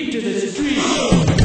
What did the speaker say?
leap to the street.